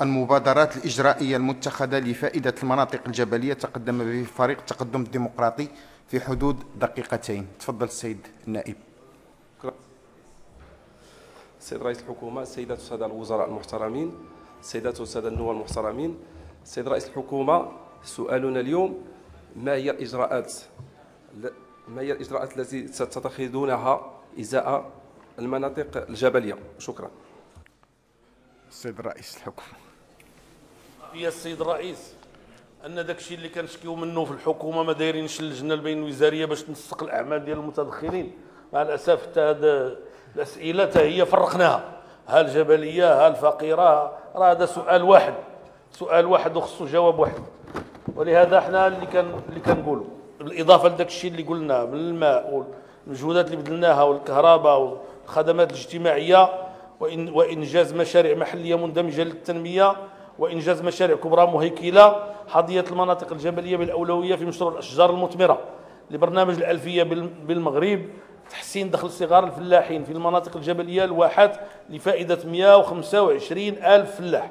المبادرات الإجرائية المتخذة لفائدة المناطق الجبلية تقدم به فريق التقدم الديمقراطي في حدود دقيقتين. تفضل السيد النائب السيد رئيس الحكومة السيدات والسادة الوزراء المحترمين السيدات والسادة النواب المحترمين. السيد رئيس الحكومة سؤالنا اليوم ما هي الإجراءات ما هي الإجراءات التي ستتخذونها إزاء المناطق الجبلية؟ شكرا. السيد رئيس الحكومة. يا السيد الرئيس أن داك الشيء اللي كنشكيو منه في الحكومة ما دايرينش اللجنة البين الوزارية باش تنسق الأعمال ديال المتدخلين. مع الأسف حتى هاد الأسئلة حتى هي فرقناها. ها الجبلية ها الفقيرة راه هذا سؤال واحد. سؤال واحد وخصو جواب واحد. ولهذا حنا اللي كان اللي كنقولوا بالإضافة لذاك الشيء اللي قلنا من الماء والمجهودات اللي بذلناها والكهرباء والخدمات الاجتماعية وإن وانجاز مشاريع محلية مندمجة للتنمية وانجاز مشاريع كبرى مهيكلة حظيه المناطق الجبلية بالأولوية في مشروع الأشجار المثمرة لبرنامج الألفية بالمغرب تحسين دخل صغار الفلاحين في المناطق الجبلية الواحات لفائدة 125 ألف فلاح.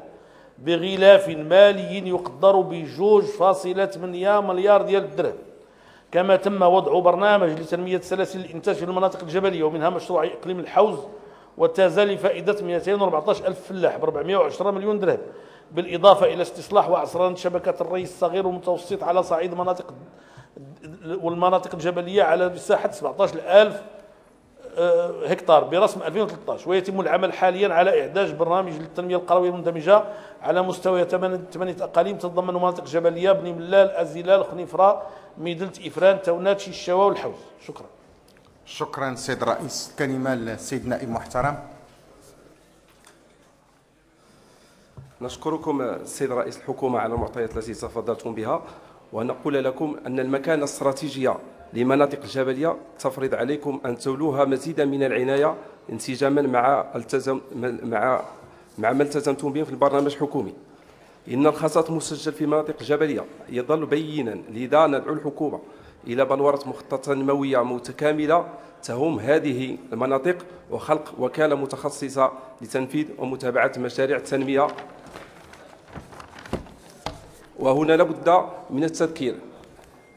بغلاف مالي يقدر بجوج فاصلة 8 مليار ديال الدرهم. كما تم وضع برنامج لتنمية سلاسل الإنتاج في المناطق الجبلية ومنها مشروع إقليم الحوز وتزال فائدة 214 ألف فلاح ب 410 مليون درهم بالإضافة إلى استصلاح وعصرنة شبكات الري الصغير والمتوسط على صعيد مناطق والمناطق الجبلية على مساحة 17 ألف آه، هكتار برسم 2013 ويتم العمل حاليا على إعداد برنامج للتنمية القروية المندمجة على مستوى ثمانية أقاليم تتضمن مناطق جبلية بني ملال أزلال خنيفرة ميدلت إفران تونات شيشاوة والحوز. شكرا. شكرا سيد رئيس الكلمة للسيد نائب محترم. نشكركم السيد رئيس الحكومة على المعطيات التي تفضلتم بها ونقول لكم أن المكانة الاستراتيجية لمناطق الجبلية تفرض عليكم أن تولوها مزيدا من العناية انسجاما مع التزم مع مع ما التزمتم به في البرنامج الحكومي. إن الخطط المسجل في مناطق الجبلية يظل بينا لذا ندعو الحكومة إلى بلورة مخططة نموية متكاملة تهم هذه المناطق وخلق وكالة متخصصة لتنفيذ ومتابعة مشاريع التنمية. وهنا لابد من التذكير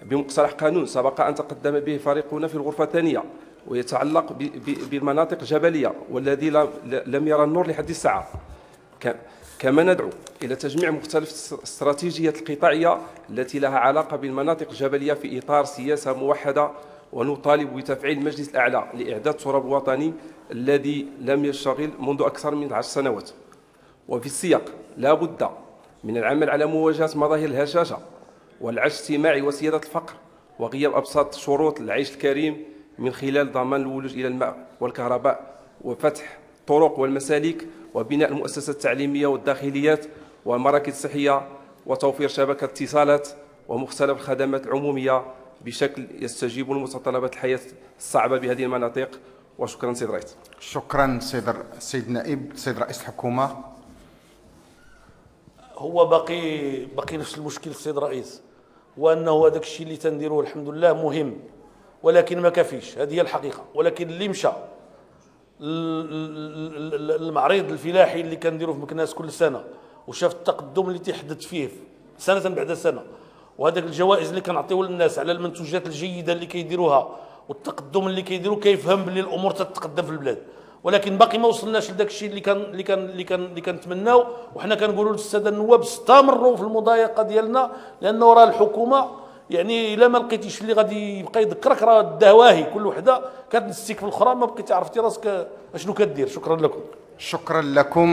بمقترح قانون سبق أن تقدم به فريقنا في الغرفة الثانية ويتعلق بالمناطق الجبلية والذي لم يرى النور لحد الساعة. كما ندعو إلى تجميع مختلف الاستراتيجيات القطاعية التي لها علاقة بالمناطق الجبلية في إطار سياسة موحدة ونطالب بتفعيل المجلس الأعلى لإعداد التراب الوطني الذي لم يشتغل منذ أكثر من عشر سنوات. وفي السياق لا بد من العمل على مواجهة مظاهر الهشاشة والعجز الاجتماعي وسيادة الفقر وغياب أبسط شروط العيش الكريم من خلال ضمان الولوج إلى الماء والكهرباء وفتح الطرق والمسالك وبناء المؤسسات التعليمية والداخليات والمراكز الصحية وتوفير شبكة اتصالات ومختلف الخدمات العمومية بشكل يستجيب لمتطلبات الحياة الصعبة بهذه المناطق. وشكرا سيد الرئيس. شكرا سيد سيد النائب سيد رئيس الحكومة. هو باقي باقي نفس المشكل السيد الرئيس وانه هذاك الشيء اللي تنديروه الحمد لله مهم ولكن ما كافيش هذه هي الحقيقة. ولكن اللي مشى المعرض الفلاحي اللي كنديروا في مكناس كل سنة وشاف التقدم اللي تيحدث فيه سنة بعد سنة. وهذاك الجوائز اللي كنعطيو للناس على المنتوجات الجيدة اللي كيديروها والتقدم اللي كيديروا كيفهم باللي الأمور تتقدم في البلاد. ولكن باقي ما وصلناش لذاك الشيء اللي كان اللي كان اللي كان اللي كنتمناو. وحنا كنقولوا للساده النواب استمروا في المضايقة ديالنا لأنه راه الحكومة يعني إلا ما لقيتيش اللي غادي يبقى يذكرك راه الدواهي كل وحده كتنسيك في الأخرى ما بقيتي عرفتي راسك أشنو كدير. شكرا لكم. شكرا لكم.